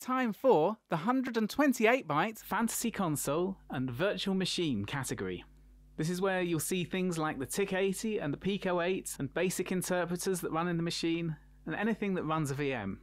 time for the 128 byte fantasy console and virtual machine category. This is where you'll see things like the TIC80 and the Pico 8 and basic interpreters that run in the machine and anything that runs a VM.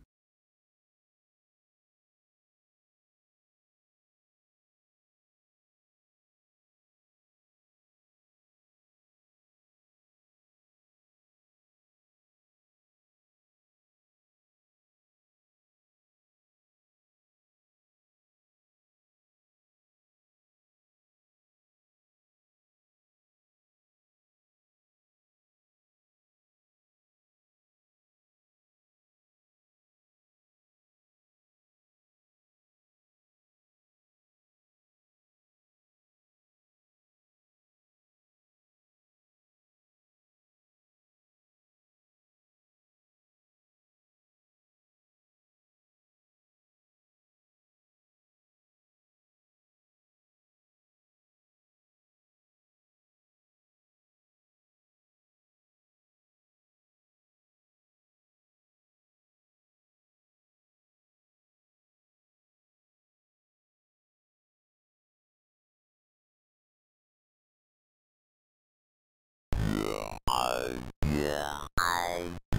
Bye.